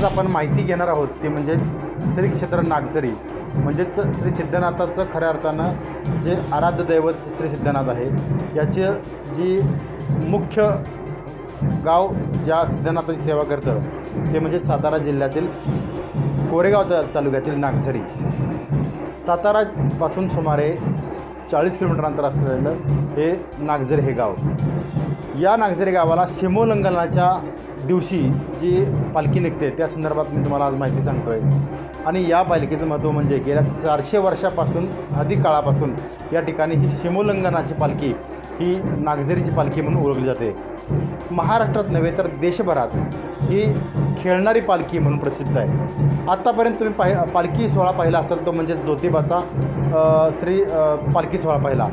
आज आपण माहिती घेणार आहोत ते म्हणजेच श्री क्षेत्र नागझरी म्हणजेच श्री सिद्धनाथाचं खऱ्या अर्थानं जे आराध्य दैवत श्री सिद्धनाथ आहे याचे जी मुख्य गाव ज्या सिद्धनाथाची सेवा करतं ते म्हणजे सातारा जिल्ह्यातील कोरेगाव तालुक्यातील नागझरी. सातारापासून सुमारे चाळीस किलोमीटर अंतर असलेलं हे नागझरी हे गाव. या नागझरी गावाला शिमोलंगनाच्या दिवशी जी पालखी निघते त्या संदर्भात मी तुम्हाला आज माहिती सांगतो आहे आणि या पालखीचं महत्त्व म्हणजे गेल्या चारशे वर्षापासून अधिक काळापासून या ठिकाणी ही शिमोल्लंघनाची पालखी ही नागझरीची पालखी म्हणून ओळखली जाते. महाराष्ट्रात नव्हे तर देशभरात ही खेळणारी पालखी म्हणून प्रसिद्ध आहे. आत्तापर्यंत तुम्ही पाहि पालखी सोहळा पाहिला असेल तो म्हणजे ज्योतिबाचा श्री पालखी सोहळा पाहिला.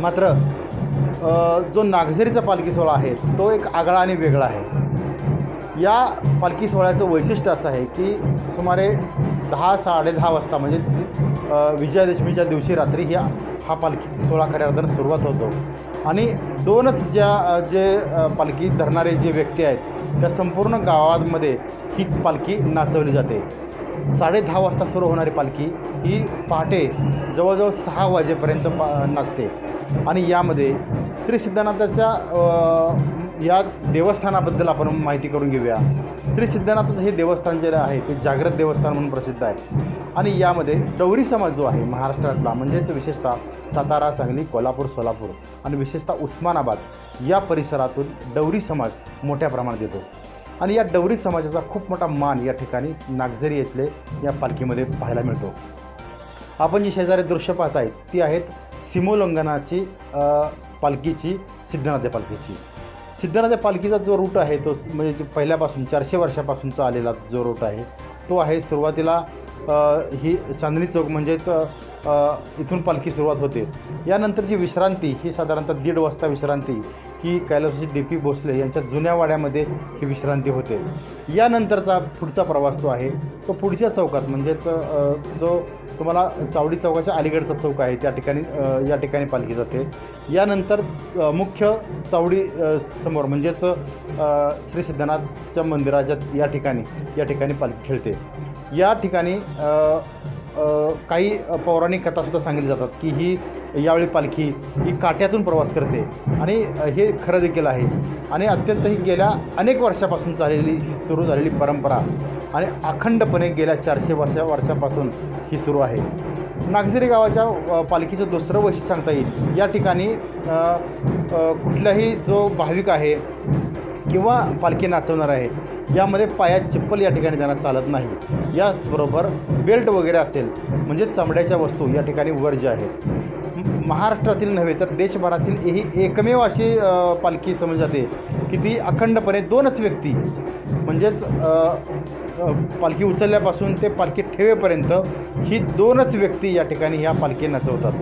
मात्र जो नागझरीचा पालखी सोहळा आहे तो एक आगळा आणि वेगळा आहे. या पालखी सोहळ्याचं वैशिष्ट्य असं आहे की सुमारे दहा साडे दहा वाजता म्हणजेच विजयादशमीच्या दिवशी रात्री ही हा पालखी सोहळा खऱ्या अर्थानं सुरुवात होतो. आणि दोनच ज्या जे पालखी धरणारे जे व्यक्ती आहेत त्या संपूर्ण गावामध्ये ही पालखी नाचवली जाते. साडे दहा वाजता सुरू होणारी पालखी ही पहाटे जवळजवळ सहा वाजेपर्यंत पा नाचते. आणि यामध्ये श्री सिद्धनाथाच्या या देवस्थानाबद्दल आपण माहिती करून घेऊया. श्री सिद्धनाथाचं हे देवस्थान जे आहे ते जागृत देवस्थान म्हणून प्रसिद्ध आहे. आणि यामध्ये डवरी समाज जो आहे महाराष्ट्रातला म्हणजेच विशेषतः सातारा सांगली कोल्हापूर सोलापूर आणि विशेषतः उस्मानाबाद या परिसरातून डवरी समाज मोठ्या प्रमाणात येतो. आणि या डवरी समाजाचा खूप मोठा मान या ठिकाणी नागझरी येथले या पालखीमध्ये पाहायला मिळतो. आपण जी शेजारी दृश्य पाहत आहेत ती आहेत सिमोल्लंघनाची पालखीची सिद्धनाथ पालखीची. सिद्धराजा पालखीचा जो रूट आहे तो म्हणजे पहिल्यापासून चारशे वर्षापासूनचा आलेला जो रूट आहे तो आहे सुरुवातीला ही चांदणी चौक म्हणजेच इथून पालखी सुरुवात होते. यानंतरची विश्रांती ही साधारणतः दीड वाजता विश्रांती ही कैलासाची डी पी भोसले यांच्या जुन्या वाड्यामध्ये ही विश्रांती होते. यानंतरचा पुढचा प्रवास तो आहे तो पुढच्या चौकात म्हणजेच जो तुम्हाला चावडी चौकाच्या अलीगडचा चौक आहे त्या ठिकाणी या ठिकाणी पालखी जाते. यानंतर मुख्य चावडी समोर म्हणजेच श्री सिद्धनाथच्या मंदिराच्या या ठिकाणी या ठिकाणी पालखी खेळते. या ठिकाणी काही पौराणिक कथासुद्धा सांगितली जातात की ही यावेळी पालखी ही काट्यातून प्रवास करते. आणि हे खरं देखील आहे. आणि अत्यंत ही गेल्या अनेक वर्षापासून चाललेली ही सुरू झालेली परंपरा आणि अखंडपणे गेल्या चारशे वर्षा वर्षापासून ही सुरू आहे. नागझरी गावाच्या पालखीचं दुसरं वैशिष्ट्य सांगता येईल. या ठिकाणी कुठलाही जो भाविक आहे किंवा पालखी नाचवणार आहे यामध्ये पायात चप्पल या ठिकाणी त्यांना चालत नाही. याचबरोबर बेल्ट वगैरे असेल म्हणजे चमड्याच्या वस्तू या ठिकाणी वर्ज्य आहेत. महाराष्ट्रातील नव्हे तर देशभरातील ही एकमेव अशी पालखी समज जाते की ती अखंडपणे दोनच व्यक्ती म्हणजेच पालखी उचलल्यापासून ते पालखी ठेवेपर्यंत ही दोनच व्यक्ती या ठिकाणी ह्या पालखी नचवतात.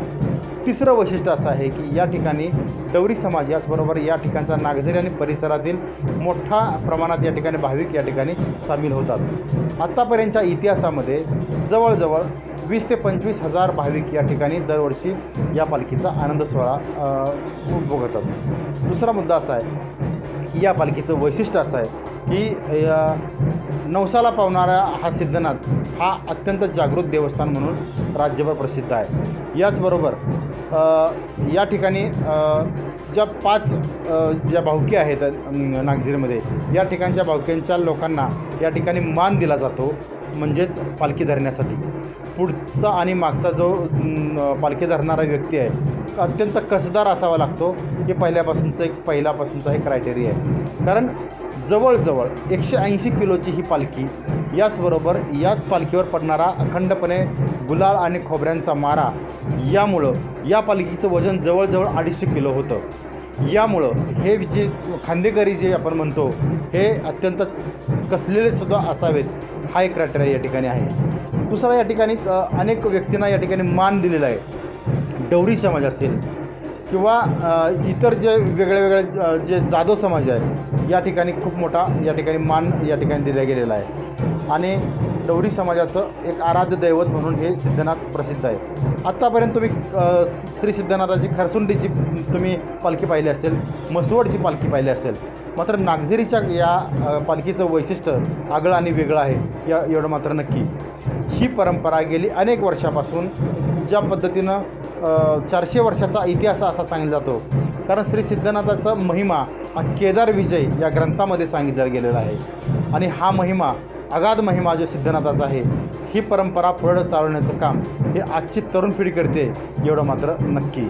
तिसरं वैशिष्ट्य असं आहे की या ठिकाणी डवरी समाज याचबरोबर या ठिकाणचा नागझरी आणि परिसरातील मोठ्या प्रमाणात या ठिकाणी भाविक या ठिकाणी सामील होतात. आत्तापर्यंतच्या इतिहासामध्ये जवळजवळ वीस ते पंचवीस हजार भाविक या ठिकाणी दरवर्षी या पालखीचा आनंद सोहळा अ, भोगतात. दुसरा मुद्दा असा आहे की या पालखीचं वैशिष्ट्य असं आहे की नवसाला पावणारा हा सिद्धनाथ हा अत्यंत जागृत देवस्थान म्हणून राज्यभर प्रसिद्ध आहे. याचबरोबर या ठिकाणी ज्या पाच ज्या भावकी आहेत अ, या ठिकाणच्या भावक्यांच्या लोकांना या ठिकाणी मान दिला जातो म्हणजेच पालखी धरण्यासाठी. पुढचा आणि मागचा जो पालखी धरणारा व्यक्ती आहे अत्यंत कसदार असावा लागतो हे पहिल्यापासूनचं एक पहिल्यापासूनचा हे क्रायटेरिया आहे. कारण जवळजवळ एकशे ऐंशी किलोची ही पालखी याचबरोबर याच पालखीवर पडणारा अखंडपणे गुलाल आणि खोबऱ्यांचा मारा यामुळं या पालखीचं वजन जवळजवळ अडीचशे किलो होतं. यामुळं हे जे खांदेकरी जे आपण म्हणतो हे अत्यंत कसलेले सुद्धा असावेत हा एक क्रायटेरिया या ठिकाणी आहे. दुसरा या ठिकाणी अनेक व्यक्तींना या ठिकाणी मान दिलेला आहे. डवरी समाज असेल किंवा इतर जे वेगळे वेगळे जे जाधव समाज आहे या ठिकाणी खूप मोठा या ठिकाणी मान या ठिकाणी दिला गेलेला आहे. आणि डवरी समाजाचं एक आराध्य दैवत म्हणून हे सिद्धनाथ प्रसिद्ध आहे. आत्तापर्यंत तुम्ही श्री सिद्धनाथाची खरसुंडीची तुम्ही पालखी पाहिली असेल मसवडची पालखी पाहिली असेल मात्र नागझरीच्या या पालखीचं वैशिष्ट्य आगळं आणि वेगळं आहे या एवढं मात्र नक्की. ही परंपरा गेली अनेक वर्षापासून ज्या पद्धतीनं चारशे वर्षाचा इतिहास असा सांगितला जातो. कारण श्री सिद्धनाथाचा महिमा हा केदार विजय या ग्रंथामध्ये सांगितला गेलेला आहे. आणि हा महिमा अगाध महिमा जो सिद्धनाथाचा आहे ही परंपरा पुढं चालवण्याचं काम हे आजची तरुण पिढी करते एवढं मात्र नक्की.